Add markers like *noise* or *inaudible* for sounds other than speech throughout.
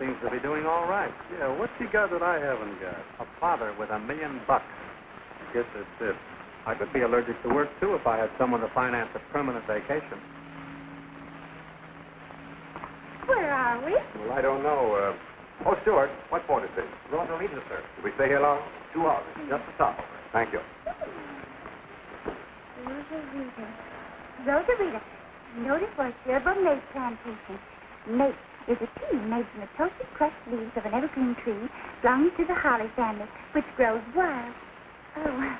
seems to be doing all right. Yeah, what's he got that I haven't got? A father with a million bucks. Guess that's it. I could be allergic to work, too, if I had someone to finance a permanent vacation. Where are we? Well, I don't know. Uh... Oh, Stuart, what port is this? Rosalita, sir. Did we stay here long? Two hours. Just the top. Thank you. Rosarito. Rosarito. Noted for a cerebral mate plantation. Mate is a tea made from the toasted crushed leaves of an evergreen tree belonging to the holly family, which grows wild. Oh.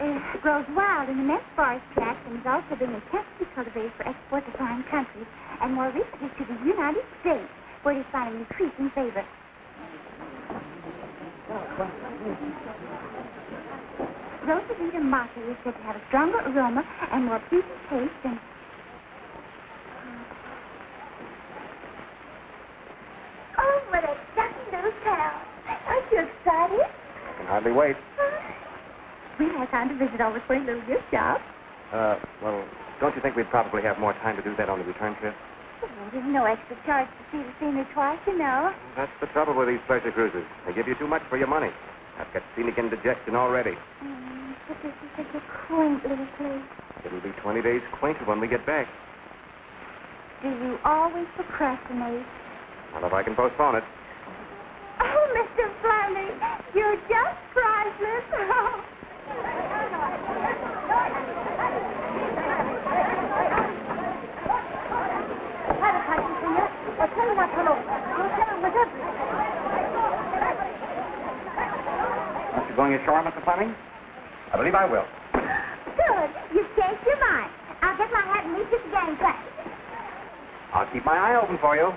Uh, grows wild in immense forest tracts and is also being intensively cultivated for export to foreign countries, and more recently to the United States, where it is finding increasing favor. Rosarito mate is said to have a stronger aroma and more pleasing taste than. Oh, what a stunning little town. Aren't you excited? I can hardly wait. We have time to visit all the quaint little gift shops. Uh, well, don't you think we'd probably have more time to do that on the return trip? Oh, there's no extra charge to see the scenery twice, you know. That's the trouble with these pleasure cruises. They give you too much for your money. I've got scenic indigestion already. Mm, but this is such a quaint little place. It'll be 20 days quainter when we get back. Do you always procrastinate? Not if I can postpone it. Oh, Mr. You're just priceless. Aren't you going ashore, Mr. Fleming? I believe I will. Good. You've changed your mind. I'll get my hat and meet you at the gangplank. I'll keep my eye open for you.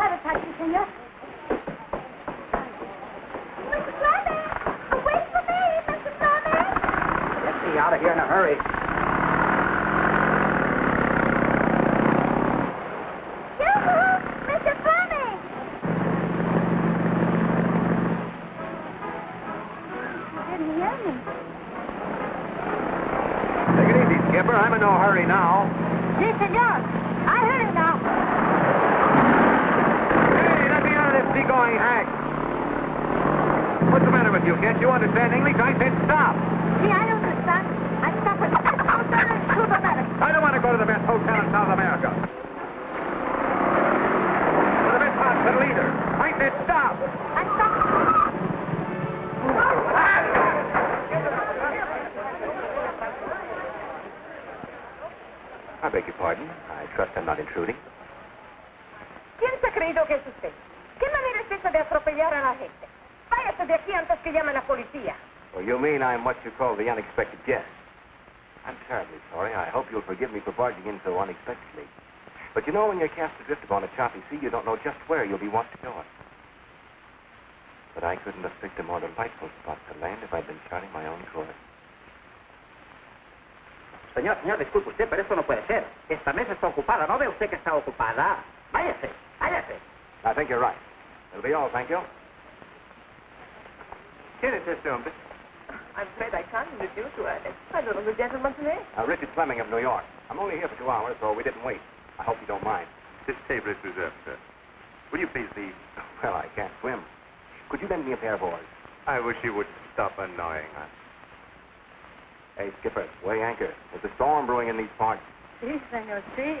Have a taxi, senor. Mr. Fleming! Wait for me, Mr. Fleming! Get me out of here in a hurry. Yoo-hoo! Mr. Fleming! You didn't hear me. Take it easy, Skipper. I'm in no hurry now. Si, senor. I heard it now. Hey, let me out of this seagoing hack. What's the matter with you? Can't you understand English? I said stop. See, I don't understand. I stop at South America. I don't want to go to the best hotel in South America. Or the best hospital either. I said stop. I stop. I beg your pardon. I trust I'm not intruding. ¿Quién se ha creído que es usted? ¿Qué manera es esa de atropellar a la gente? Váyase de aquí antes que llame a la policía. Well, you mean I'm what you call the unexpected guest. I'm terribly sorry. I hope you'll forgive me for barging in so unexpectedly. But you know, when you're cast adrift upon a choppy sea, you don't know just where you'll be washed ashore. But I couldn't have picked a more delightful spot to land if I'd been charting my own course. Señor, señor, disculpe usted, pero esto no puede ser. Esta mesa está ocupada. ¿No ve usted que está ocupada? Váyase, váyase. I think you're right. It'll be all, thank you. ¿Quién es este hombre? I'm afraid I can't introduce you, Ernest. I don't know the gentleman's name. Uh, Richard Fleming of New York. I'm only here for two hours, so we didn't wait. I hope you don't mind. This table is reserved, sir. Will you please leave? *laughs* Well, I can't swim. Could you lend me a pair of oars? I wish you would stop annoying us. Hey, Skipper, weigh anchor. There's a storm brewing in these parts. Sí, señor, sí.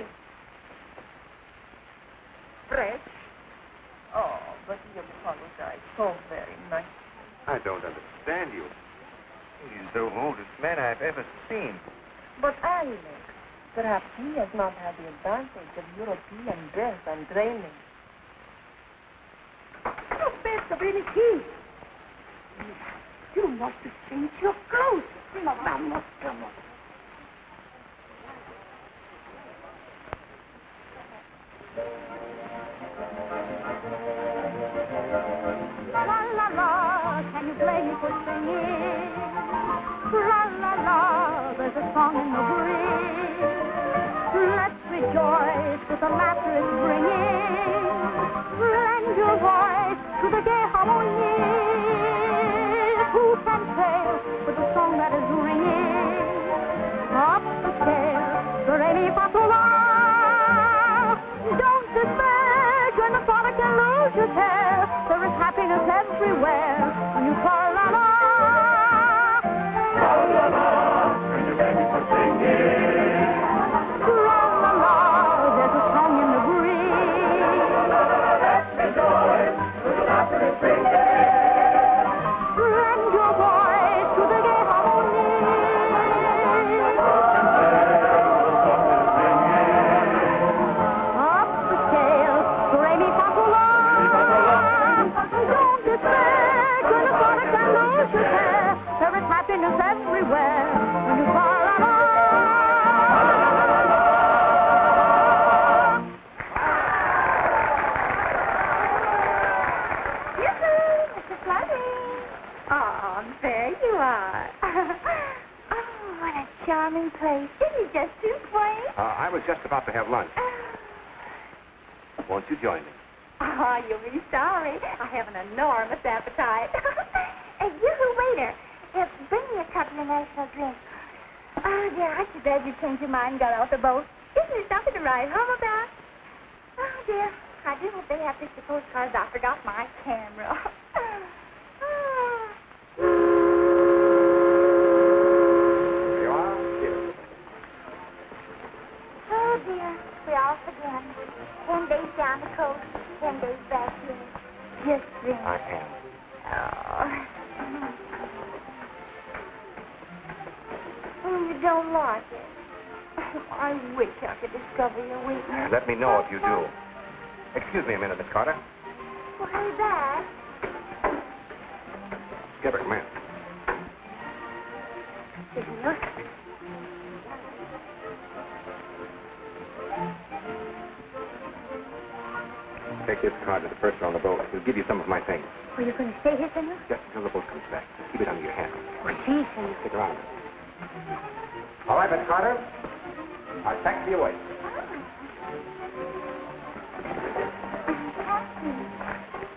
Fresh? Oh, but you apologize so very much. I don't understand you. He's the rudest man I have ever seen. But I, Alex, perhaps he has not had the advantage of European birth and training. any Benichi, you must to change your clothes. Come on, Thank you. In the breeze. Let's rejoice with the laughter it's bringing. Lend your voice to the gay harmony. Who can fail with the song that is ringing? Up the scale, the ready popular. Don't despair, join the frolic and lose your care. There is happiness everywhere when you Uh, I was just about to have lunch. Won't you join me? Oh, you'll be sorry. I have an enormous appetite. *laughs* hey, you waiter, uh, bring me a couple of the national drinks. Oh, dear, I'm too bad you changed your mind and got off the boat. Isn't there something to write home about? Oh, dear, I do hope they have picture postcards. I forgot my camera. *laughs* you do. Excuse me a minute, Miss Carter. Why that? Skipper, come here. Take this card to the purser on the boat. He'll give you some of my things. Are you going to stay here, senor? Just until the boat comes back. Just keep it under your hand. Oh, sí, senor. Stick around. All right, Miss Carter. I'll taxi you away.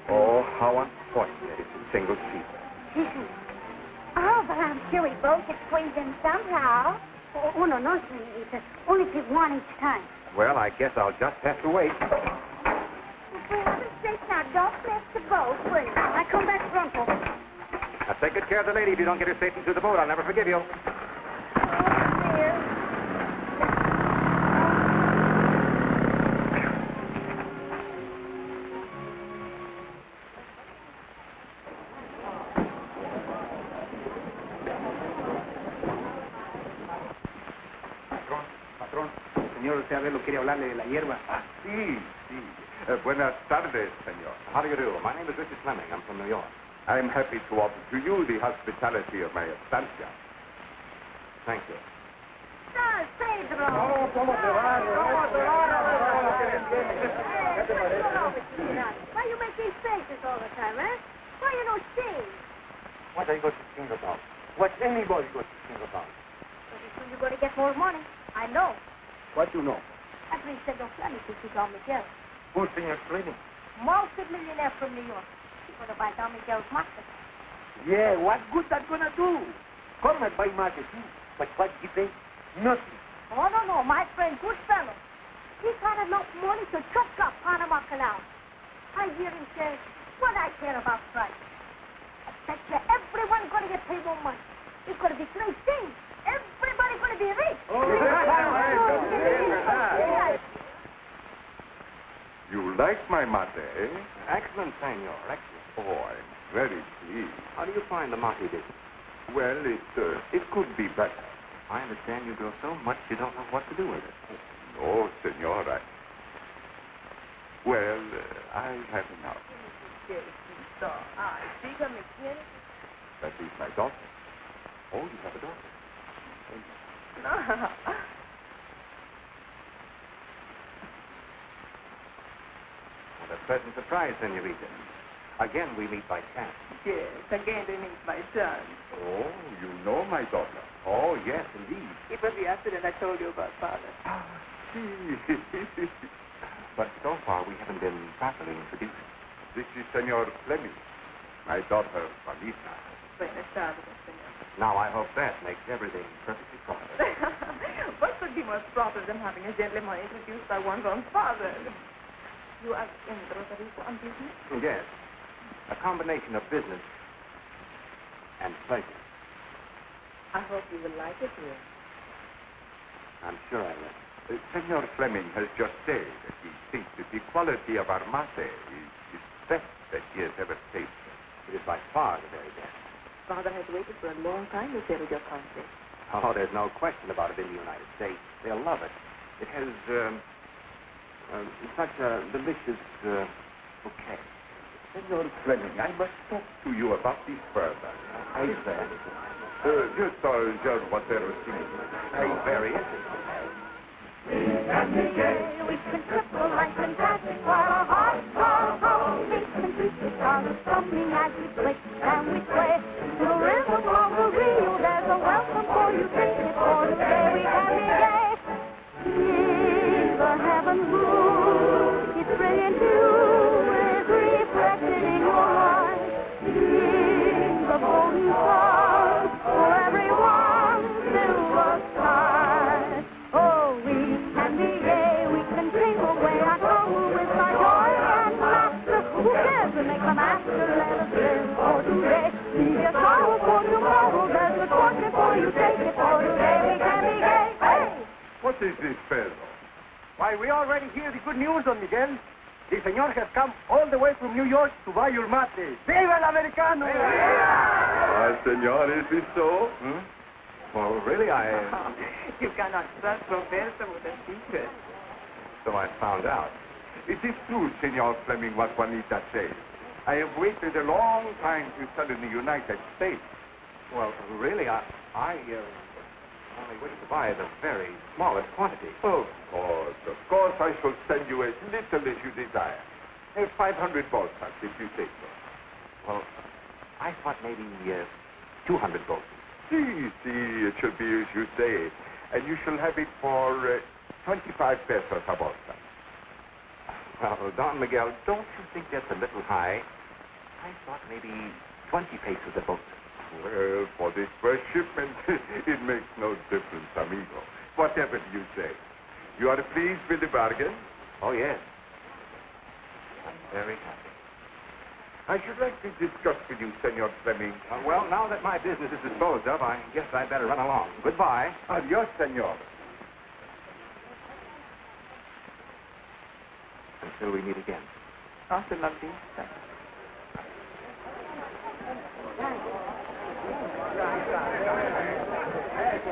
Oh, how unfortunate it's a single seater. *laughs* Oh, but I'm sure we both could squeeze in somehow. Oh, no, no, senorita. Only pick one each time. Well, I guess I'll just have to wait. For heaven's sake, now, don't mess the boat, will you? I come back pronto. Now, take good care of the lady. If you don't get her safe into the boat, I'll never forgive you. El señor Seabelo quiere hablarle de la hierba. Ah, sí, sí. Eh, buenas tardes, señor. How do you do? My name is Richard Fleming. I'm from New York. I am happy to offer to you the hospitality of my estancia. Thank you. Don Pedro. Why you make these faces all the time, eh? Why you don't sing? What are you going to sing about? What's anybody going to sing about? Pretty soon you're going to get more money. I know. What do you know? That brings Senor Fleming to see Don Miguel. Who's Senor Fleming? Multi-millionaire from New York. He's going to buy Don Miguel's market. Yeah, what good that gonna do? Come and buy market too. But what he pay? Nothing. Oh, no, no. My friend, good fellow. He's had enough money to choke up Panama Canal. I hear him say, what I care about price. I bet you everyone's going to get paid more money. It's going to be great things. Everybody's going to be rich. You like my mate, eh? Excellent, senor. Excellent. Oh, I'm very pleased. How do you find the mate business? Well, it, uh, it could be better. I understand you grow so much you don't know what to do with it. No, senor, I... Well, uh, I have enough. That is my daughter. Oh, you have a daughter. *laughs* pleasant surprise, senorita. Again, we meet by chance. Yes, again we meet my son. Oh, you know my daughter. Oh, yes, indeed. It was the accident I told you about, Father. Ah, see. *laughs* But so far, we haven't been properly introduced. this is Senor Fleming, my daughter, Juanita. Buenas tardes, señor. Now, I hope that makes everything perfectly proper. *laughs* what could be more proper than having a gentleman introduced by one's own father? You are in Rosarito on business? yes. A combination of business and pleasure. I hope you will like it here. I'm sure I will. Uh, Senor Fleming has just said that he thinks that the quality of our mate is the best that he has ever tasted. It is by far the very best. Father has waited for a long time to settle your conflict. Oh, there's no question about it in the United States. They'll love it. It has um, uh, such a delicious uh, bouquet. Senor Fleming, I must talk to you about this further. I say. Uh, just uh, just whatever seems. Oh, very interesting. We can triple like fantastic while our hearts are whole. We can keep the songs coming as we sway and we sway. To the rhythm of the reel, there's a welcome for you. What is this, Pedro? Why, we already hear the good news, Don Miguel. The senor has come all the way from New York to buy your mate. ¡Viva el americano! Ah, senor, is this so? Hmm? Well, really, I... *laughs* you cannot trust Roberto with a secret. so I found out. It is true, Senor Fleming, what Juanita says. I have waited a long time to sell in the United States. Well, really, I... I uh, only wish to buy the very smallest quantity. Of course, of course, I shall send you as little as you desire. Uh, 500 bolsas, if you say so. Well, I thought maybe uh, 200 volts. See, see, it shall be as you say. And you shall have it for uh, 25 pesos a bolsa. Well, Don Miguel, don't you think that's a little high? I thought maybe 20 pesos a boat. Well, for this first shipment, *laughs* it makes no difference, amigo. Whatever you say. You are pleased with the bargain? Oh, yes. I'm very happy. I should like to discuss with you, Senor Fleming. Uh, well, now that my business is disposed of, I guess I'd better run along. Goodbye. Adios, senor. Until we meet again. Hasta la vista. *laughs*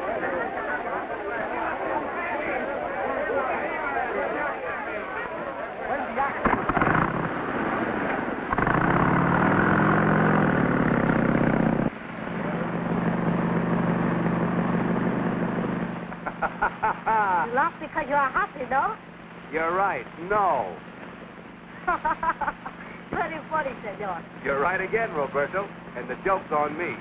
You laugh because you are happy, no? You're right. No. *laughs* Very funny, senor. You're right again, Roberto. And the joke's on me.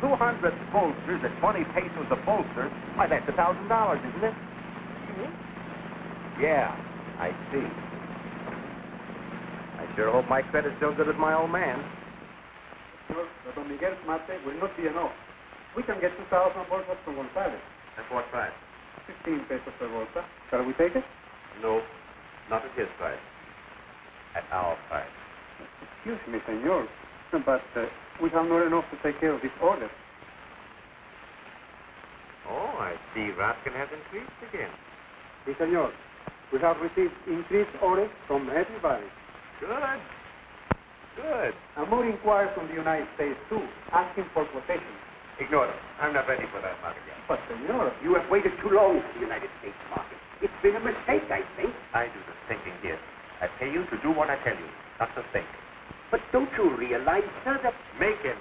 200 bolsters at 20 pesos a bolster. Why, that's a $1,000, isn't it? Yeah, I see. I sure hope my credit's still good as my old man. Sure, but Don Miguel's mate will not be enough. We can get 2,000 bolsas from González. At what price? 15 pesos per bolsa. Shall we take it? No, not at his price. At our price. Excuse me, senor, but uh, we have not enough to take care of this order. Oh, I see Raskin has increased again. Sí, senor. We have received increased orders from everybody. Good. Good. And more inquiries from the United States, too, asking for quotations. Ignore them. I'm not ready for that market yet. But, senor, You have waited too long for the United States market. It's been a mistake, I think. I do the thinking here. I pay you to do what I tell you, not to think. But don't you realize, sir, that it.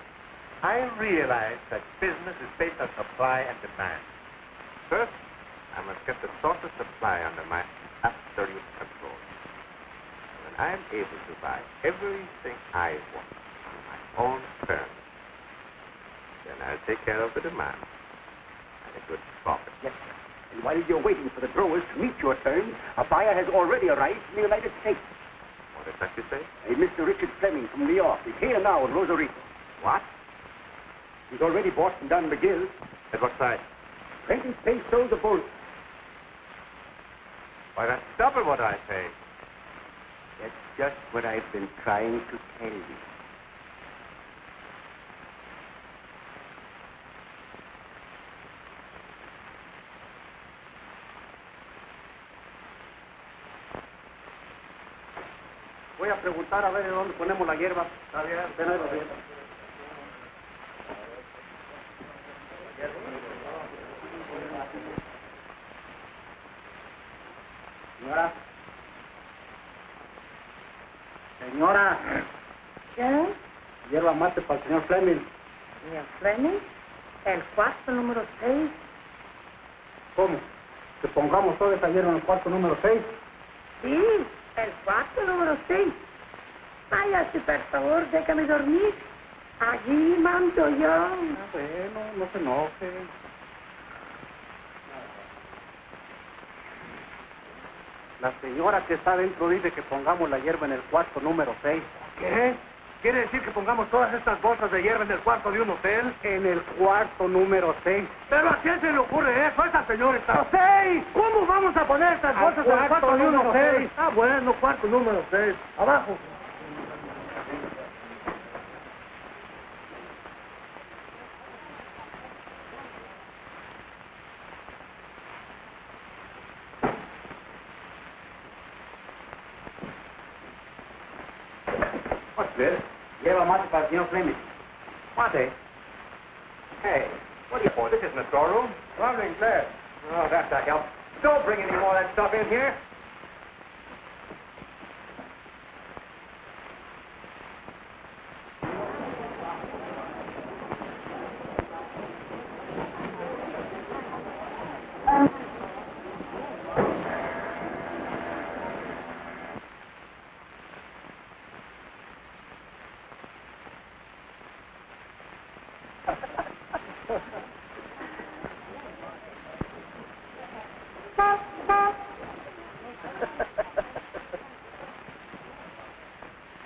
I realize that business is based on supply and demand. First, I must get the source of supply under my absolute control. When I'm able to buy everything I want on my own terms, then I'll take care of the demand and a good profit. Yes, sir. And while you're waiting for the growers to meet your terms, a buyer has already arrived from the United States. What that you say? A Mr. Richard Fleming from New York is here now in Rosarito. What? He's already bought from Don Miguel. At what size? 20 pesos a bull. Why, that's double what I paid. That's just what I've been trying to tell you. Voy a preguntar a ver de dónde ponemos la hierba. Está bien. Señora. Señora, ¿Qué? hierba mate para el señor Fleming. ¿Y el Fleming? El cuarto número 6. ¿Cómo? ¿Que pongamos toda esa hierba en el cuarto número 6? Sí, el cuarto número 6. Váyase, por favor, déjame dormir. Allí mando yo. Ah, bueno, no se enoje. La señora que está dentro dice que pongamos la hierba en el cuarto número 6. ¿Qué? ¿Quiere decir que pongamos todas estas bolsas de hierba en el cuarto de un hotel? En el cuarto número 6. ¿Pero a quién se le ocurre eso? Esta señora está... ¡Seis! ¿Cómo vamos a poner estas bolsas en el cuarto de un hotel? seis. Ah, bueno, cuarto número 6. Abajo. Mate? Hey, what do you for? This isn't a storeroom. Traveling glass. Oh, that's a help. Don't bring any more of that stuff in here.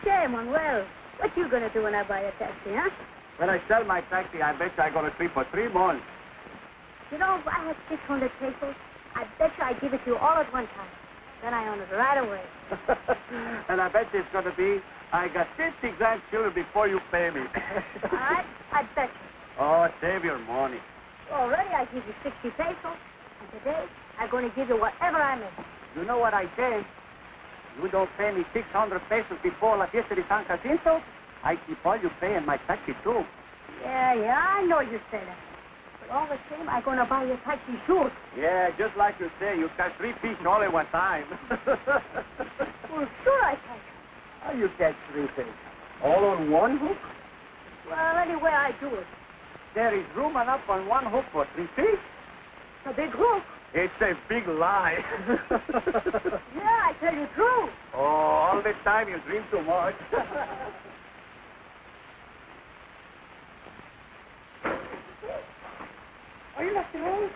Say, Manuel, what you gonna do when I buy a taxi, huh? When I sell my taxi, I bet you I'm going to sleep for three months. You know, if I had 600 pesos, I bet you I'd give it to you all at one time. Then I own it right away. *laughs* and I bet you it's going to be, I got 50 grandchildren before you pay me. *laughs* all right? I bet you. Oh, save your money. Already I give you 60 pesos, and today I'm going to give you whatever I make. You know what I say? You don't pay me 600 pesos before La Fiesta de San Jacinto, I keep all you pay in my taxi, too. Yeah, yeah, I know you say that. But all the same, I'm going to buy you a taxi shoes. Yeah, just like you say, you catch three fish all at one time. *laughs* Well, sure I can. How you catch three fish? All on one hook? Well, anyway, I do it. There is room enough on one hook for three fish. It's a big hook. It's a big lie. *laughs* Yeah, I tell you true. oh, all the time you dream too much. *laughs* Are you left alone?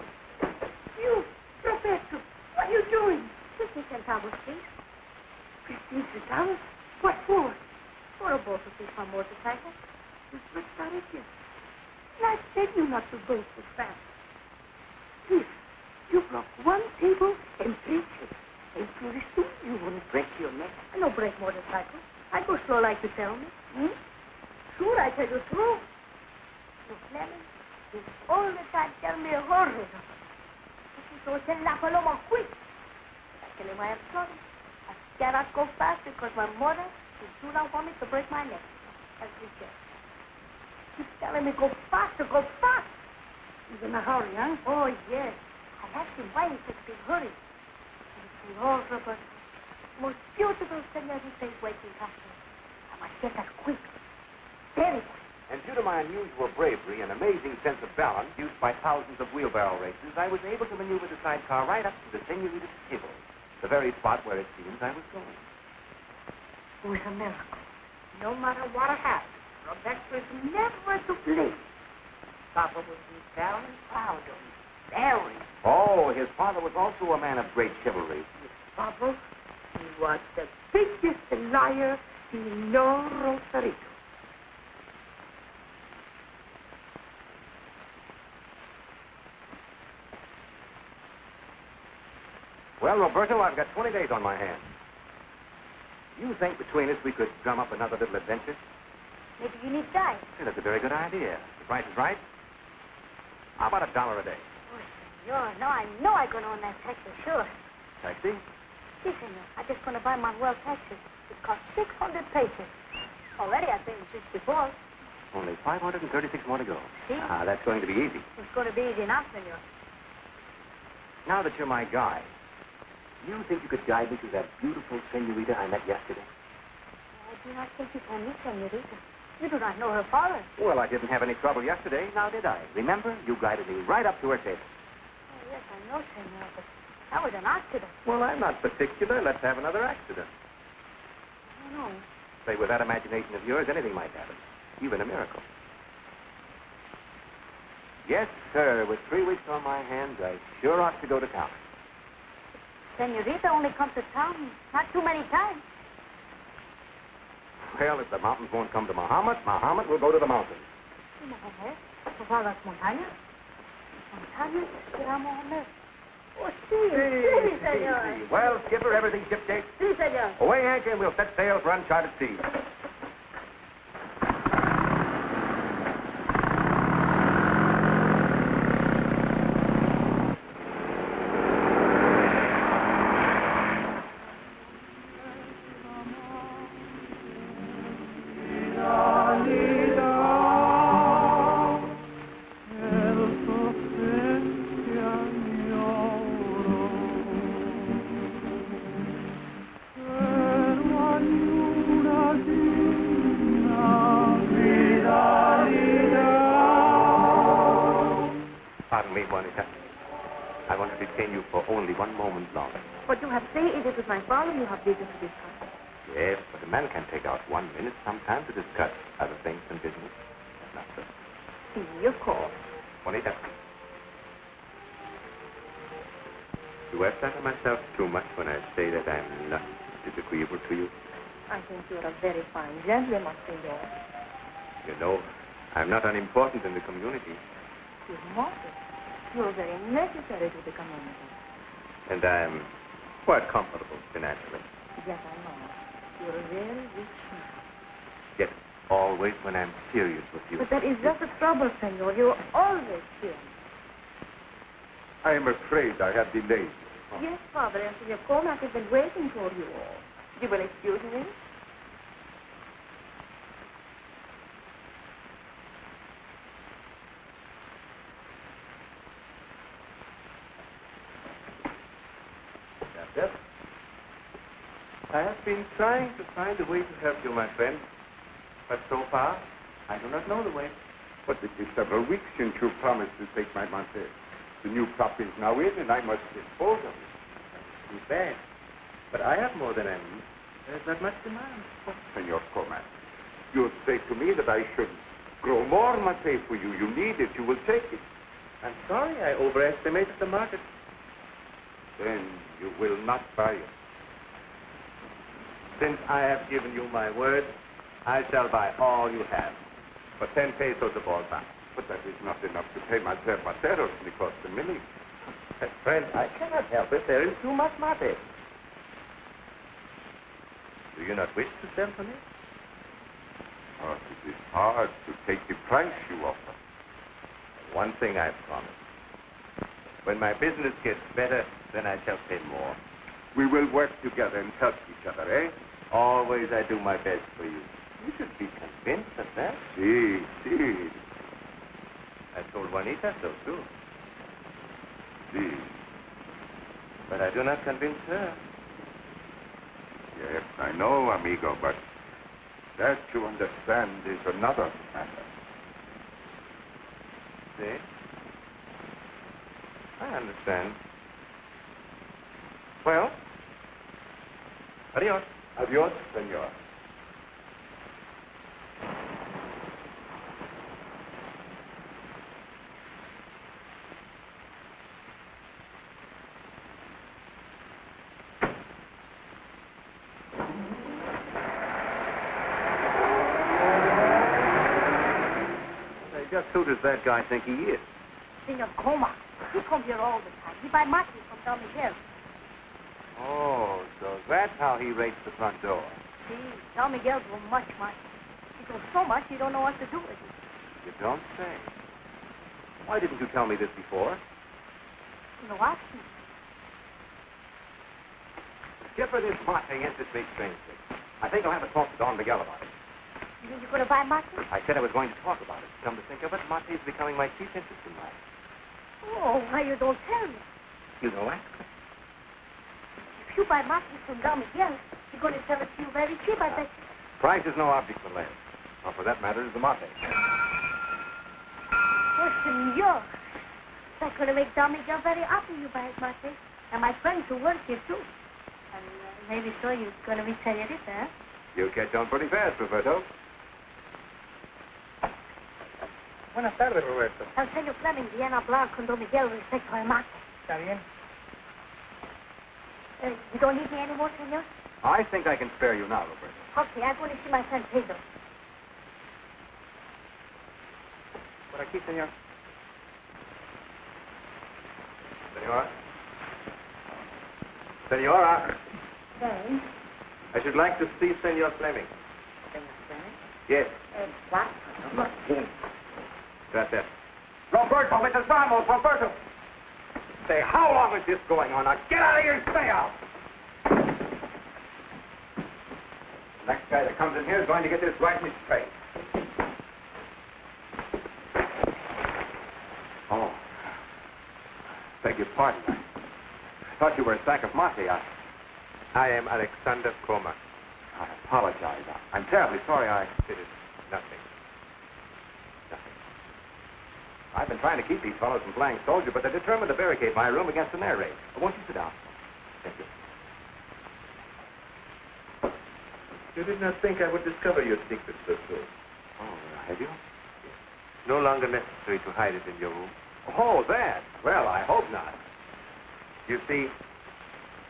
You, Professor, what are you doing? 50 centavos, please. Fifteen centavos? What for? For a both of these my motorcycle. Pues what started you? I said you not to go so fast. Here, you broke one table and three chairs. And pretty soon you will break your neck. I no break motorcycle. I go slow like you tell me. Hmm? Sure, I tell you true. You Fleming, all the time tell me horrors of is so tell La Paloma quick. I tell him I am sorry. I cannot go fast because my mother, she do not want me to break my neck. That's the chair. She's telling me go faster, go fast. He's in a hurry, huh? Oh, yes. I asked him why in such big hurry. And he also, oh, but most beautiful senorita is waiting past me. I must get her quick. Very quick. And due to my unusual bravery and amazing sense of balance used by thousands of wheelbarrow races, I was able to maneuver the sidecar right up to the senorita's table, the very spot where it seems I was going. It was a miracle. No matter what happened, Rebecca was never to blame. Papa would be very proud of you. Very. Oh, his father was also a man of great chivalry. Papa, he was the biggest liar in all Rosarito. Well, Roberto, I've got 20 days on my hands. You think between us we could drum up another little adventure? Maybe you need dice. Hey, that's a very good idea. The price is right. How about a dollar a day? Oh, senor, no, I know I'm going to own that taxi, sure. Taxi? Si, senor. I'm just going to buy Manuel taxi. It costs 600 pesos. Already I paid him 64. Only 536 more to go. See? Ah, that's going to be easy. It's going to be easy enough, senor. Now that you're my guide, you think you could guide me to that beautiful senorita I met yesterday? I do not think you can meet senorita. You do not know her father. Well, I didn't have any trouble yesterday, now did I? Remember? You guided me right up to her table. Oh, yes, I know, senor, but that was an accident. Well, I'm not particular. Let's have another accident. I don't know. Say, with that imagination of yours, anything might happen. Even a miracle. Yes, sir. With three weeks on my hands, I sure ought to go to town. Senorita only comes to town not too many times. Well, if the mountains won't come to Muhammad, Muhammad will go to the mountains. Sí, Mohamed. ¿Pues a las montañas? ¿Montañas? ¿Será Mohamed? Oh, sí, sí, senor. Well, Skipper, everything shipshape. Sí, senor. Away, anchor, and we'll set sail for uncharted seas. Here. I am afraid I have delayed. Yes, father, and Senor Cormac have been waiting for you all. You will excuse me? That's it. I have been trying to find a way to help you, my friend. But so far, I do not know the way. But it is several weeks since you promised to take my money. The new crop is now in, and I must dispose of it. Too bad. But I have more than I need. There's not much demand. Oh, Senor Coman, you say to me that I should grow more mate for you. You need it. You will take it. I'm sorry I overestimated the market. Then you will not buy it. Since I have given you my word, I shall buy all you have. For ten pesos a ball pound. But that is not enough to pay my termateros because the milling. Friend, I cannot help it. There is too much mate. Do you not wish to sell for me? But it is hard to take the price you offer. One thing I promise. When my business gets better, then I shall pay more. We will work together and help each other, eh? Always I do my best for you. You should be convinced of that. Si, si, I told Juanita so, too. si. But I do not convince her. Yes, I know, amigo, but that you understand is another matter. See? I understand. Well, adios. Adios, senor. just who does that guy think he is? Senor Coma. He comes here all the time. He buy mate from Don Miguel. Oh, so that's how he rates the front door. See, Don Miguel go much money. He goes so much he don't know what to do with it. You don't say. Why didn't you tell me this before? No, ask me. Skipper, this mate interests me strangely. I think I'll have a talk to Don Miguel about it. You think you're going to buy mate? I said I was going to talk about it. Come to think of it, mate is becoming my chief interest in life. Oh, why you don't tell me? You know that? If you buy mate from Don Miguel, he's going to sell it to you very cheap, I bet you. Price is no object for Lance. Or for that matter, is the mate. Oh, senor. That's going to make Don Miguel very happy you buy his mate. And my friends who work here, too. And uh, maybe so you're going to be senorita, huh? You catch on pretty fast, Roberto. Buenas tardes, Roberto. El señor Fleming viene a hablar con Don Miguel respecto al mate. ¿Está bien? Uh, you don't need me anymore, senor? I think I can spare you now, Roberto. Okay, I'm going to see my friend Pedro. Por aquí, señor. Senora. Senora, Hey, I should like to see Senor Fleming. Senor Fleming? Yes, Uh, what? It. Roberto, Mrs. Ramos, Roberto. Say, how long is this going on? Now, get out of here and stay out. The next guy that comes in here is going to get this right in his face. Oh. Beg your pardon. I thought you were a sack of mate. I, I am Alexander Koma. I apologize. I, I'm terribly sorry I it. Nothing. Nothing. I've been trying to keep these fellows from playing soldier, but they're determined to barricade my room against an air raid. Won't you sit down? Thank you. You did not think I would discover your secret so soon. Oh, have you? No longer necessary to hide it in your room. Oh, that. Well, I hope not. You see,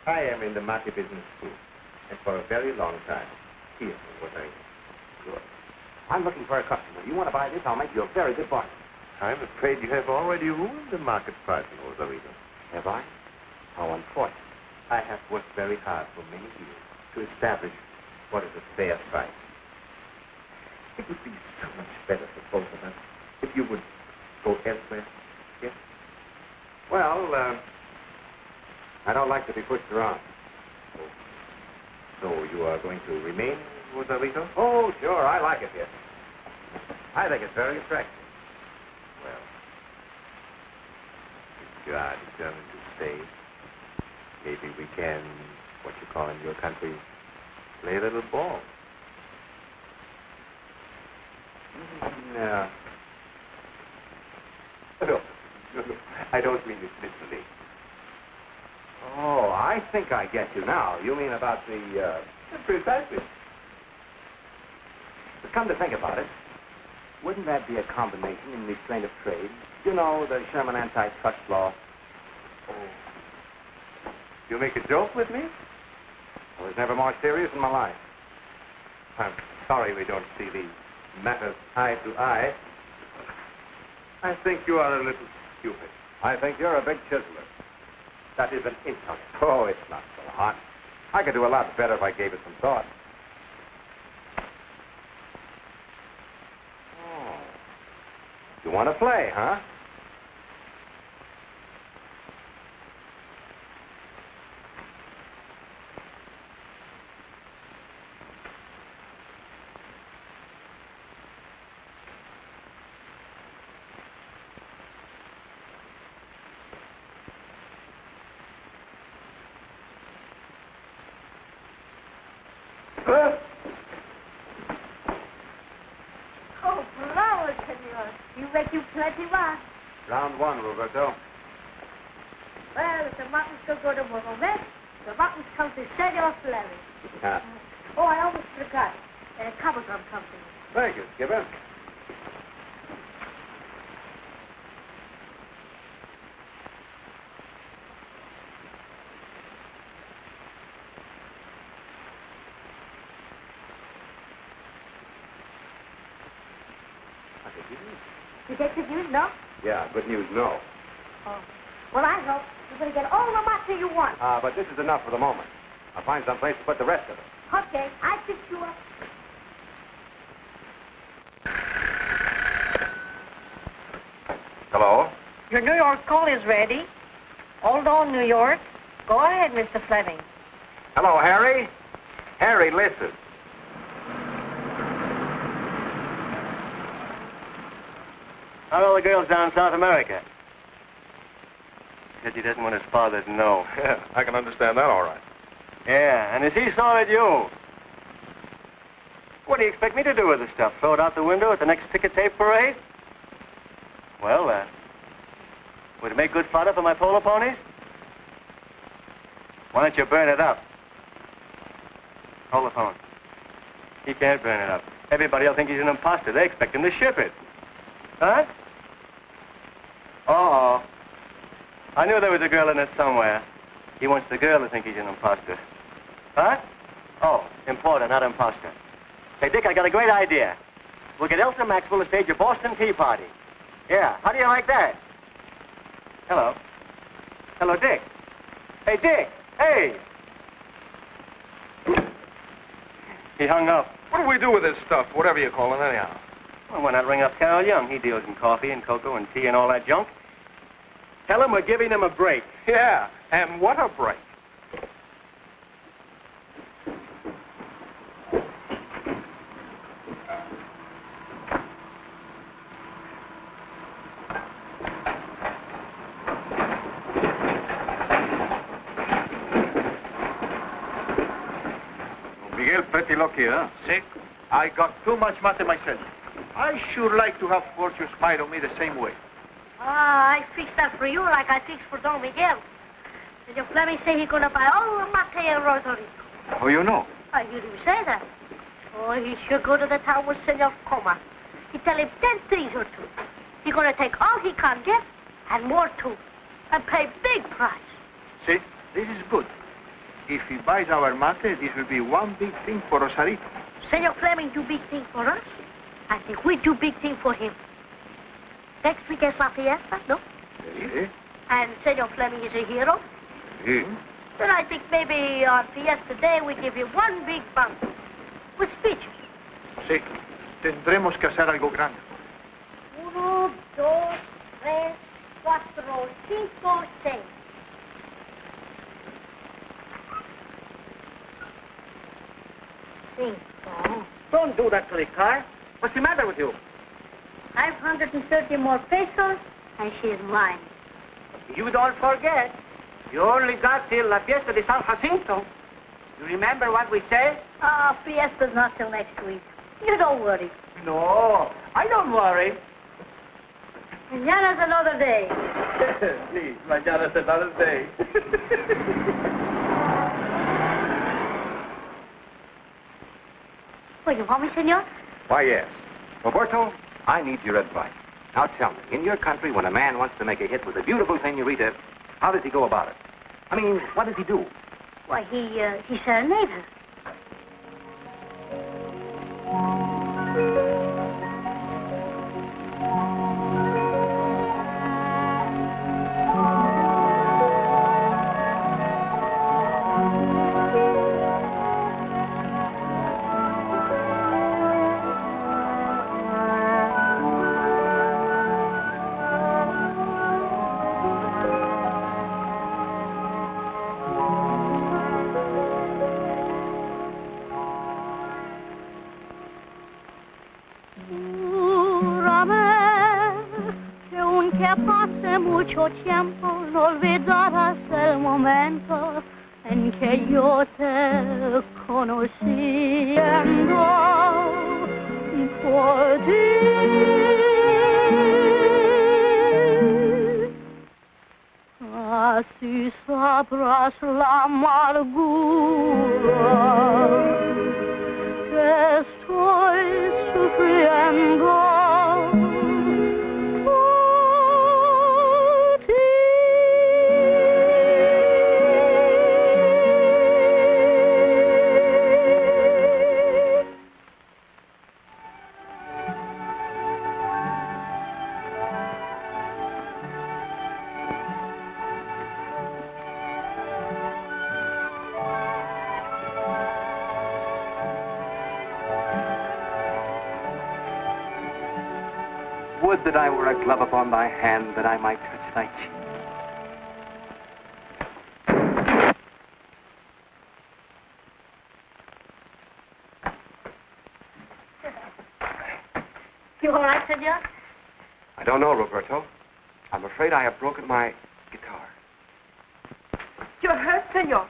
I am in the mate business too, and for a very long time. Here what I Good. I'm looking for a customer. You want to buy this? I'll make you a very good bargain. I'm afraid you have already ruined the market price in Rosarito. Have I? How unfortunate. I have worked very hard for many years to establish what is a fair price. It would be so much better for both of us if you would go elsewhere. Yes? Well, uh, I don't like to be pushed around. So you are going to remain Rosarito? Oh, sure. I like it here. I think it's very attractive. Well, if you are determined to stay, maybe we can, what you call in your country, play a little ball. No. No, no, no. I don't mean it literally. Oh, I think I get you now. You mean about the, uh... Precisely. But come to think about it, wouldn't that be a combination in restraint of trade? You know, the Sherman antitrust law. Oh. You make a joke with me? I was never more serious in my life. I'm sorry we don't see these matters eye to eye. I think you are a little stupid. I think you're a big chiseler. That is an insult. Oh, it's not so hot. I could do a lot better if I gave it some thought. You want to play, huh? Oh, bravo, senor. You make you plenty well. Round one, Roberto. Well, if the mountains still go to Mohammed, the mountains come to Senor Fleming. Yeah. Oh, I almost forgot. Uh, Cobblegum Company. Thank you, Skipper. I think it is. You get good news, no? Yeah, good news, no. Oh. Well, I hope you're going to get all the mustard you want. Uh, but this is enough for the moment. I'll find some place to put the rest of it. Okay, I'll fix you up. Hello? Your New York call is ready. Hold on, New York. Go ahead, Mr. Fleming. Hello, Harry? Harry, listen. How are all the girls down in South America? Says he doesn't want his father to know. Yeah, *laughs* I can understand that all right. Yeah, and is he sorry at you? What do you expect me to do with the stuff? Throw it out the window at the next ticker tape parade? Well, uh, would it make good fodder for my polo ponies? Why don't you burn it up? Hold the phone. He can't burn it up. Everybody will think he's an imposter. They expect him to ship it. Huh? Oh, I knew there was a girl in it somewhere. He wants the girl to think he's an imposter. Huh? Oh, importer, not imposter. Say, Dick, I got a great idea. We'll get Elsa Maxwell to stage a Boston Tea Party. Yeah, how do you like that? Hello. Hello, Dick. Hey, Dick. Hey. He hung up. What do we do with this stuff, whatever you call it, anyhow? Well, why not ring up Carol Young? He deals in coffee and cocoa and tea and all that junk. Tell him we're giving him a break. Yeah, and what a break. Miguel, pretty lucky, huh? Sick. I got too much money myself. I sure like to have Fortune smile on me the same way. Ah, I fixed that for you like I fixed for Don Miguel. Senor Fleming say he gonna buy all the mate in Rosarito. Oh, you know? I hear him say that. Oh, he should go to the town with Senor Coma. He tell him ten things or two. He gonna take all he can get and more too, and pay big price. See, this is good. If he buys our mate, this will be one big thing for Rosarito. Senor Fleming do big thing for us. I think we do big thing for him. Next week is La Fiesta, no? Eh? And Senor Fleming is a hero. Eh? Then I think maybe on Fiesta Day we give you one big banquet with speeches. Sí. Tendremos que hacer algo grande. Uno, dos, tres, cuatro, cinco, seis. Cinco. Don't do that to the car. What's the matter with you? 530 more pesos, and she is mine. You don't forget. You only got till La Fiesta de San Jacinto. You remember what we said? Ah, Fiesta's not till next week. You don't worry. No, I don't worry. Mañana's another day. *laughs* Please, mañana's another day. Well, you want me, senor? Why, yes. Roberto, I need your advice. Now tell me, in your country, when a man wants to make a hit with a beautiful senorita, how does he go about it? I mean, what does he do? Why, he, uh, he serenades her. Mucho tiempo no olvidarás el momento en que yo te conocí por ti. Así sabrás la amargura que estoy sufriendo that I were a glove upon thy hand, that I might touch thy cheek. *laughs* You all right, senor? I don't know, Roberto. I'm afraid I have broken my guitar. You're hurt, senor.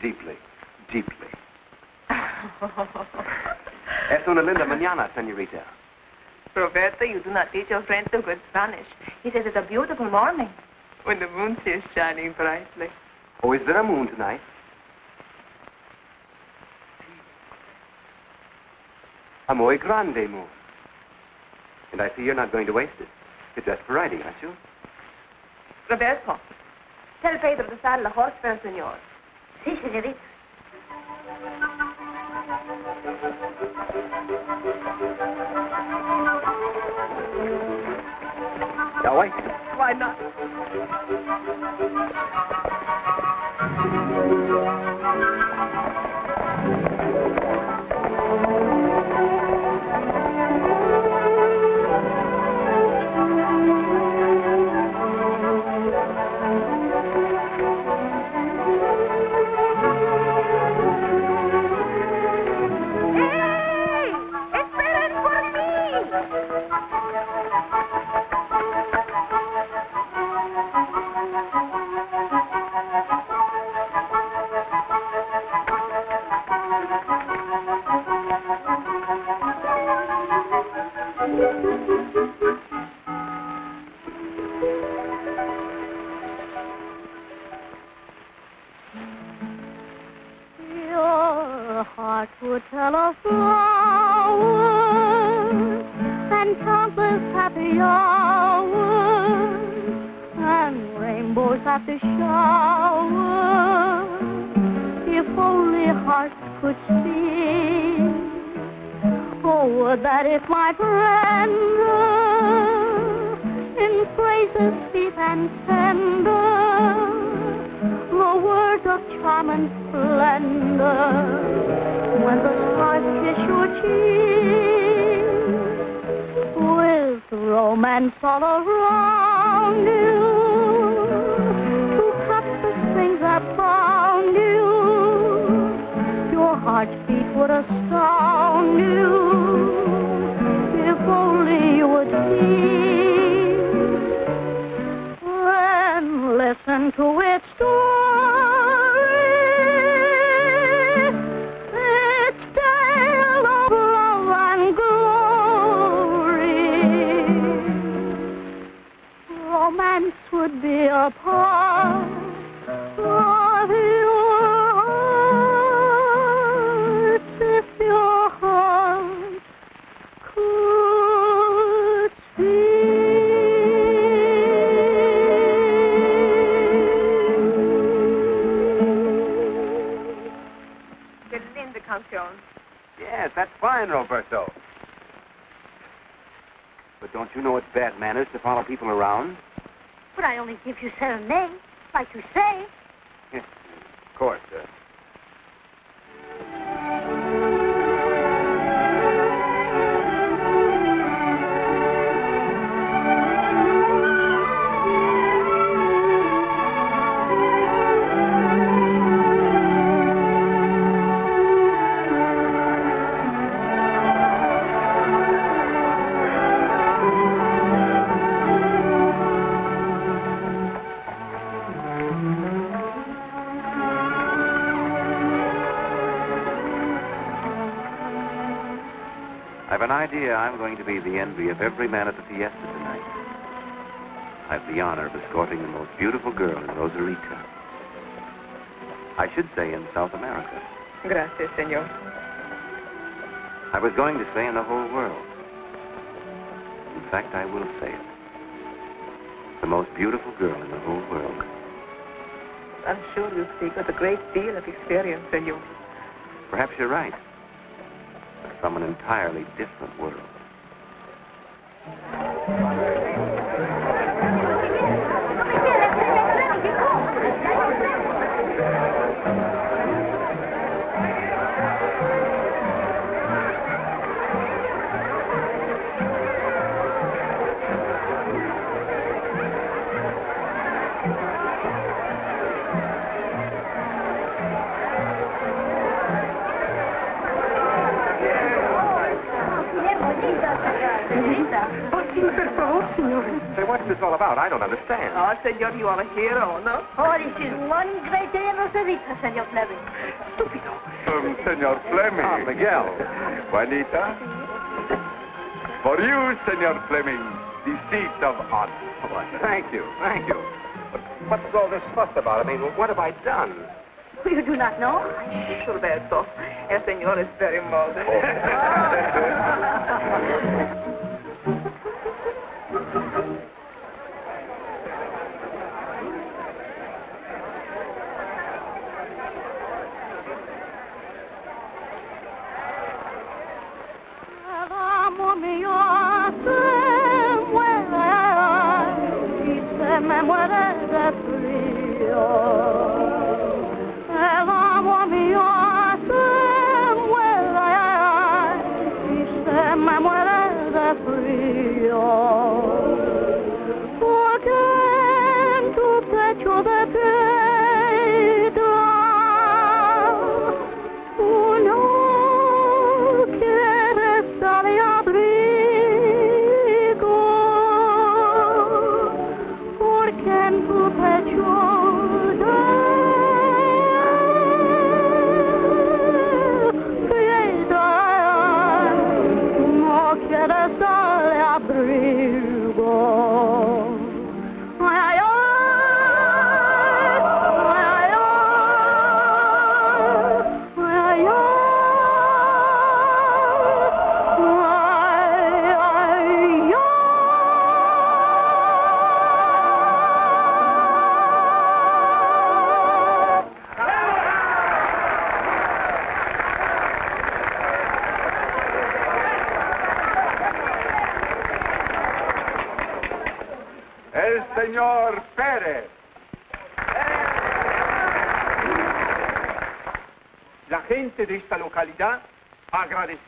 Deeply, deeply. *laughs* Es una linda mañana, senorita. Roberto, you do not teach your friend so good Spanish. He says it's a beautiful morning when the moon is shining brightly. Oh, is there a moon tonight? A muy grande moon. And I see you're not going to waste it. You're dressed for riding, aren't you? Roberto, tell Pedro to saddle a horse for us, senor. Si, senorita. Wait. Why not? ¡Ey! Would tell of flowers and countless happy hours and rainbows at the shower. If only hearts could see. Oh, would that if my render in phrases sweet and tender the words of charm and splendor when the stars kiss your cheek with romance all around you to cut the strings that bound you your heartbeat would astound you if only you would see then listen to its story. Romance would be a part of your heart if your heart could speak. Qué linda canción. Yes, that's fine, Roberto. But don't you know it's bad manners to follow people around? But I only give you serenade, like you say. *laughs* Of course. Uh, be the envy of every man at the fiesta tonight. I've the honor of escorting the most beautiful girl in Rosarito. I should say in South America. Gracias, senor. I was going to say in the whole world. In fact, I will say it. The most beautiful girl in the whole world. I'm sure you speak with a great deal of experience, senor. Perhaps you're right. But from an entirely different world. Oh, this all about? I don't understand. Oh, senor, you are a hero, no? Oh, this is one great day in Rosarito, Senor Fleming. Stupido. Um, Senor Fleming. Ah, Miguel. Juanita. For you, Senor Fleming, the seat of honor. Oh, thank you, thank you. But what's all this fuss about? I mean, what have I done? You do not know? Roberto, el señor is very modest. El *laughs*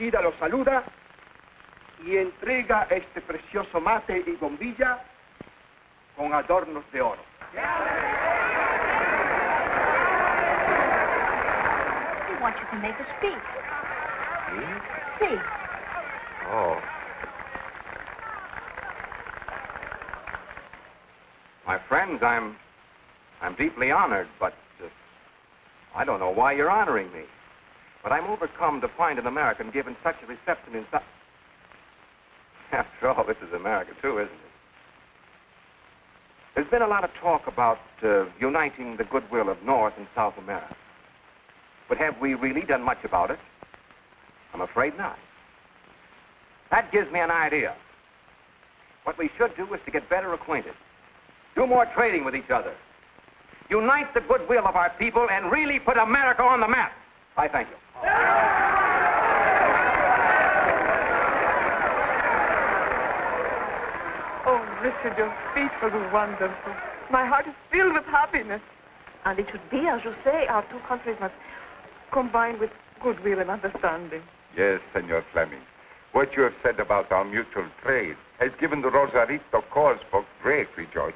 agradecida, lo saluda y entrega este precioso mate y bombilla con adornos de oro. We want you to make a speech. Me? See. Oh. My friends, I'm I'm deeply honored, but uh, I don't know why you're honoring me. But I'm overcome to find an American given such a reception in such. *laughs* After all, this is America too, isn't it? There's been a lot of talk about uh, uniting the goodwill of North and South America. But have we really done much about it? I'm afraid not. That gives me an idea. What we should do is to get better acquainted, do more trading with each other, unite the goodwill of our people, and really put America on the map. I thank you. Oh, Richard, your speech was wonderful. My heart is filled with happiness. And it should be, as you say, our two countries must combine with goodwill and understanding. Yes, Senor Fleming. What you have said about our mutual trade has given the Rosarito cause for great rejoicing.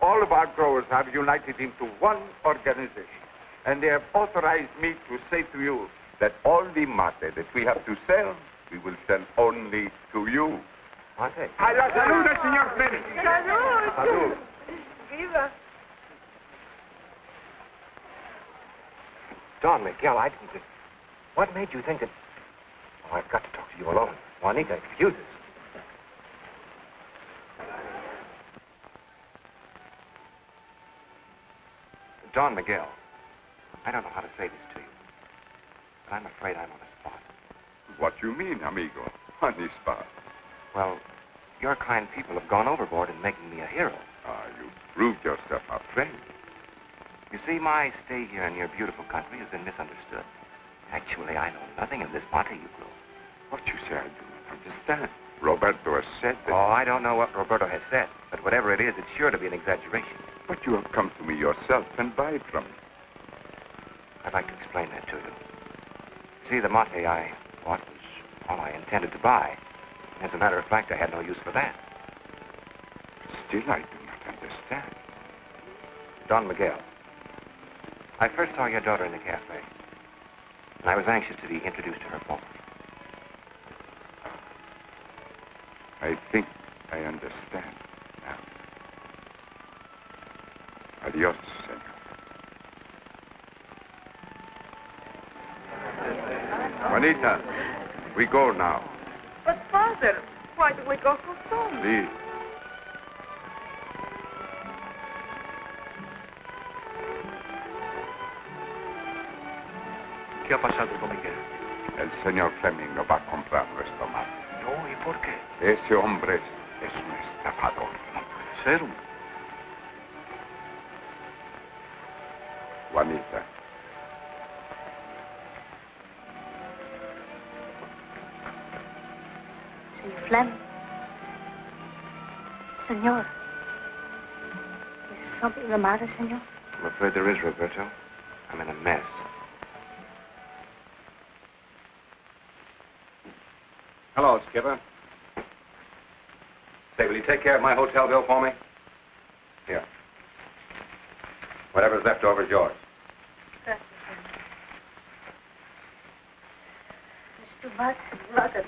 All of our growers have united into one organization, and they have authorized me to say to you that all the mate that we have to sell, we will sell only to you. Mate. A la salud del señor Fleming. Salud. Viva. Don Miguel, I didn't. just- What made you think that? Oh, I've got to talk to you alone. Juanita, excuse us. Don Miguel, I don't know how to say this to you, but I'm afraid I'm on the spot. What you mean, amigo? On the spot. Well, your kind people have gone overboard in making me a hero. Ah, you've proved yourself a friend. You see, my stay here in your beautiful country has been misunderstood. Actually, I know nothing of this mate you grow. What you say, I do not understand. Roberto has said that. Oh, I don't know what Roberto has said, but whatever it is, it's sure to be an exaggeration. But you have come to me yourself and buy it from me. I'd like to explain that to you. See, the mate I bought was all I intended to buy. As a matter of fact, I had no use for that. Still, I do not understand. Don Miguel, I first saw your daughter in the cafe, and I was anxious to be introduced to her formally. I think I understand now. Adios, Juanita, we go now. But, Father, why do we go so soon? Please. ¿Qué ha pasado con Miguel? El señor Fleming no va a comprar nuestro mar. No, ¿y por qué? Ese hombre es, es un estafador. No puede ser. Juanita, the matter, Señor? I'm afraid there is, Roberto. I'm in a mess. Hello, Skipper. Say, will you take care of my hotel bill for me? Here. Whatever's left over is yours. It's too much, brother.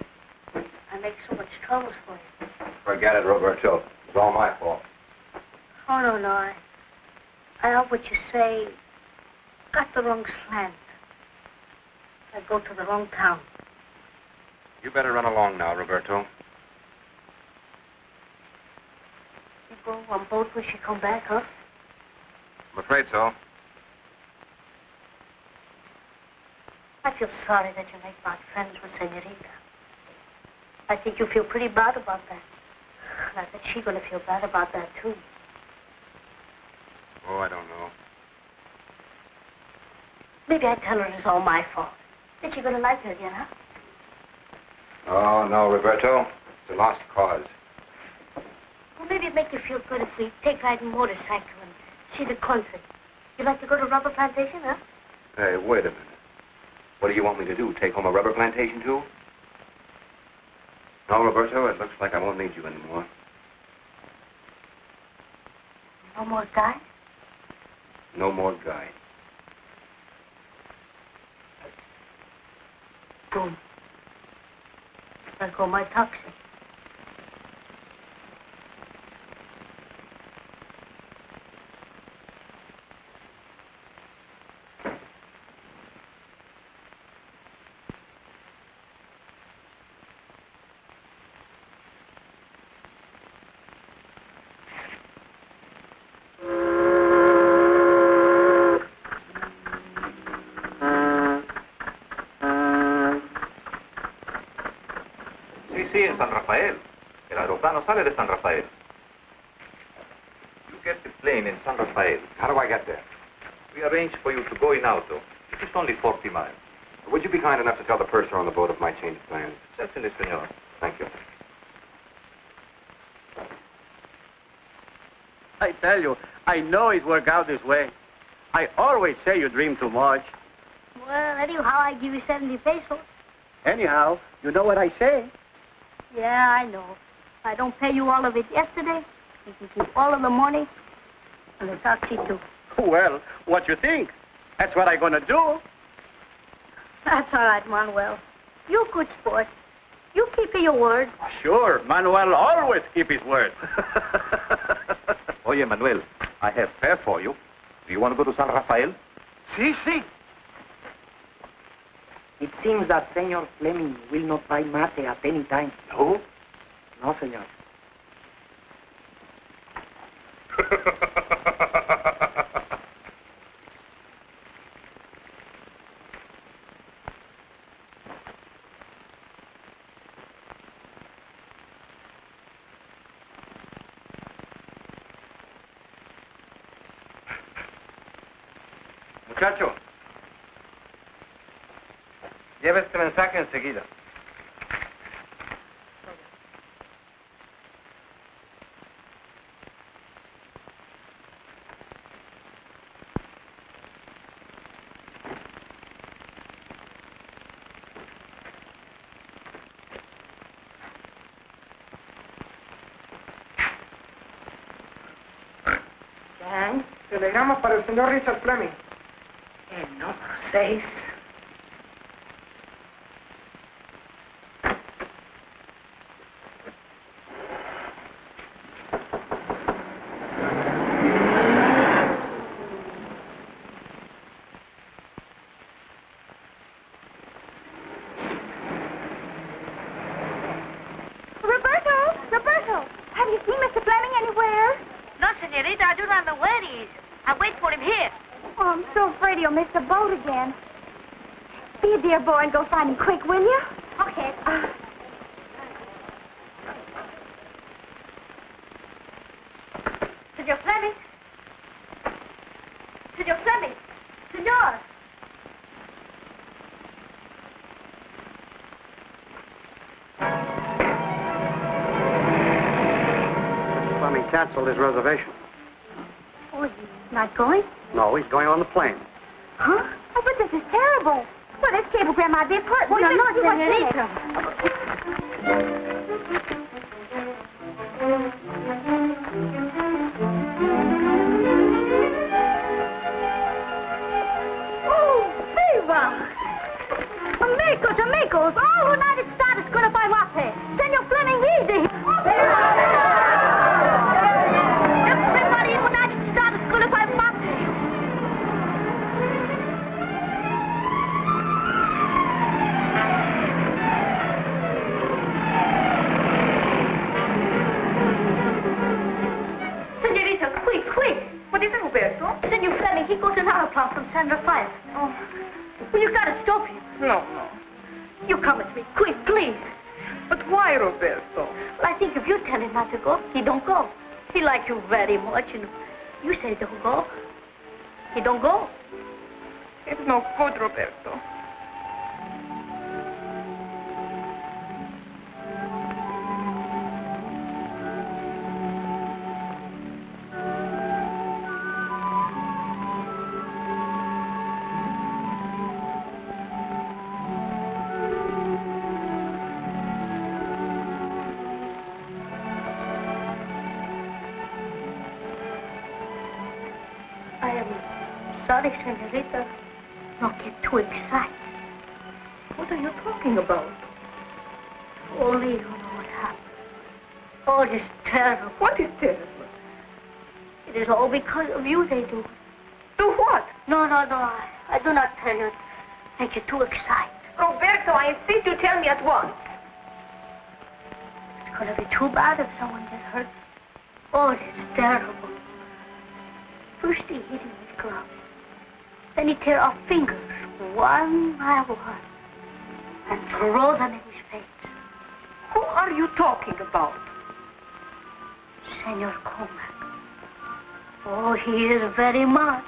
I make so much trouble for you. Forget it, Roberto. It's all my fault. Oh, no, no. I, I heard what you say. Got the wrong slant. I go to the wrong town. You better run along now, Roberto. You go on boat when she come back, huh? I'm afraid so. I feel sorry that you make bad friends with Senorita. I think you feel pretty bad about that. And I bet she's going to feel bad about that, too. Oh, I don't know. Maybe I tell her it's all my fault. Then she's going to like her again, huh? Oh, no, Roberto. It's a lost cause. Well, maybe it'd make you feel good if we take riding motorcycle and see the country. You'd like to go to rubber plantation, huh? Hey, wait a minute. What do you want me to do? Take home a rubber plantation, too? No, Roberto, it looks like I won't need you anymore. No more guy? No more guide. Boom. There go my taxi. El aeroplano sale de San Rafael. You get the plane in San Rafael. How do I get there? We arrange for you to go in auto. It is only 40 miles. Would you be kind enough to tell the purser on the boat of my change of plans? Certainly, senor. Thank you. I tell you, I know it's worked out this way. I always say you dream too much. Well, anyhow, I give you 70 pesos. Anyhow, you know what I say. Yeah, I know. If I don't pay you all of it yesterday, you can keep all of the money and the taxi, too. Well, what you think? That's what I'm gonna do. That's all right, Manuel. You good sport. You keep your word. Sure, Manuel always keep his word. *laughs* Oye, Manuel, I have fare for you. Do you want to go to San Rafael? Sí, sí. It seems that Senor Fleming will not buy mate at any time. No? No, senor. Muchacho, lleve este mensaje enseguida. telegrama para el señor Richard Fleming. Eh, el número 6. Roberto! Roberto! Have you seen Mr. Fleming anywhere? No, senorita. I do not know where he is. I wait for him here. Oh, I'm so afraid he'll miss the boat again. Be a dear boy and go find him quick, will you? Okay. Uh, Senor Fleming. Senor Fleming. Senor. Fleming canceled his reservation. He's not going? No, he's going on the plane. Huh? Oh, but this is terrible. Well, this cablegram might be important. Well, no, you no, see what's in senorita. Sorry, senorita. Don't get too excited. What are you talking about? Only you know what happened. Oh, this terrible. What is terrible? It is all because of you they do. Do what? No, no, no. I, I do not tell you. Make you too excited. Roberto, I insist you tell me at once. It's going to be too bad if someone gets hurt. Oh, it is terrible. First he hit him with gloves. Then he tear off fingers, one by one, and throw them in his face. Who are you talking about? Senor Comac. Oh, he is very mad.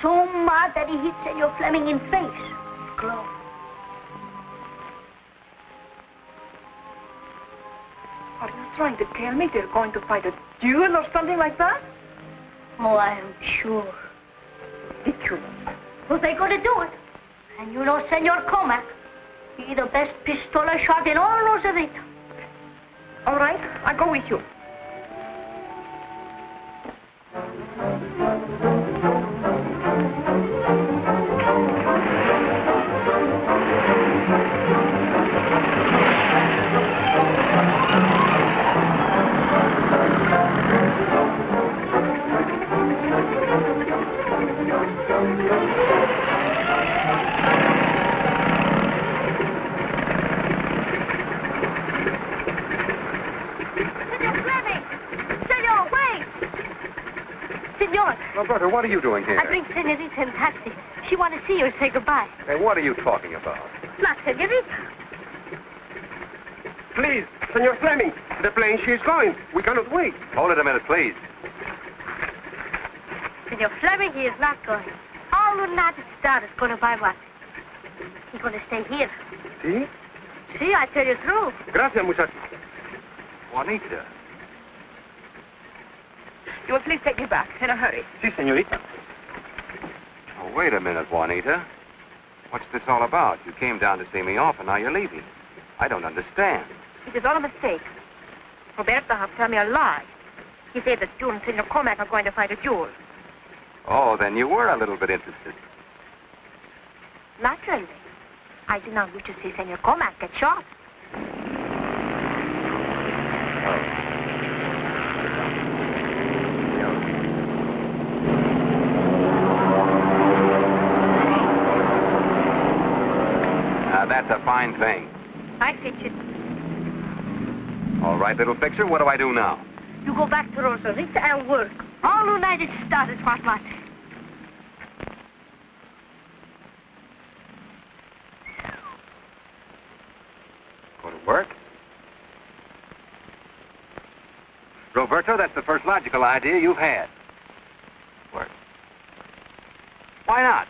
So mad that he hit Senor Fleming in face with gloves. Are you trying to tell me they're going to fight a duel or something like that? Oh, I am sure. Ridiculous. Well, they're going to do it. And you know Senor Comac. He the best pistola shot in all Rosarito. All right, I'll go with you. Senor, Roberto, what are you doing here? I bring Senorita in taxi. She want to see you and say goodbye. Hey, what are you talking about? Not Senorita. Please, Senor Fleming, the plane she is going. We cannot wait. Hold it a minute, please. Senor Fleming, he is not going. All United States is going to buy what? He's going to stay here. See? See, I tell you true. Gracias, muchacho. Juanita. You will please take me back in a hurry. Si, señorita. Oh, wait a minute, Juanita. What's this all about? You came down to see me off, and now you're leaving. I don't understand. It is all a mistake. Roberto have told me a lie. He said that you and Senor Comac are going to fight a duel. Oh, then you were a little bit interested. Naturally. I do not wish to see Senor Comac get shot. Now, that's a fine thing. I fix it. All right, little fixer, what do I do now? You go back to Rosarito and work. All United States is what matters. Go to work? Roberto, that's the first logical idea you've had. Work. Why not?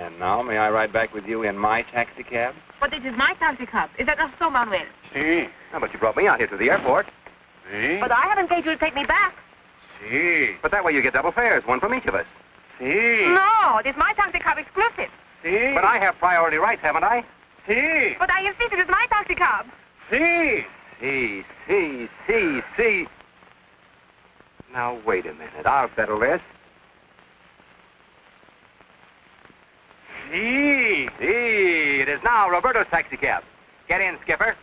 And now, may I ride back with you in my taxi cab? this is my taxicab. Is that not so, Manuel? Si. How but you brought me out here to the airport. Si. But I haven't paid you to take me back. Si. But that way you get double fares, one from each of us. Si. No, it is my taxi cab exclusive. Si. But I have priority rights, haven't I? Si. But I insist it is my taxi cab. Si. Si, si, si, si. Now, wait a minute. I'll settle this. Si. Si. It is now Roberto's taxicab. Get in, Skipper.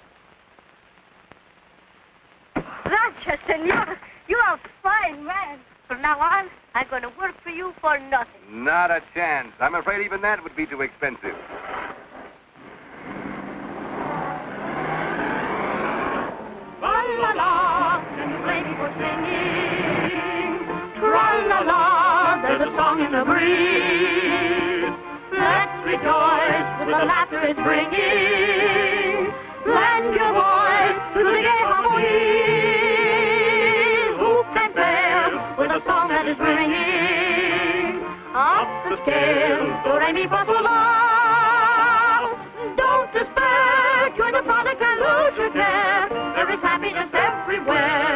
Gracias, senor. You are a fine man. From now on, I'm going to work for you for nothing. Not a chance. I'm afraid even that would be too expensive. Tra-la-la, and the ladies were singing. Tra-la-la, there's a song in the breeze. Rejoice with the laughter it's bringing. Lend your voice to the gay harmony. Who can bear with a song that is ringing? Up the scale, do re mi fa sol. Don't despair, join the frolic and lose your care. There is happiness everywhere.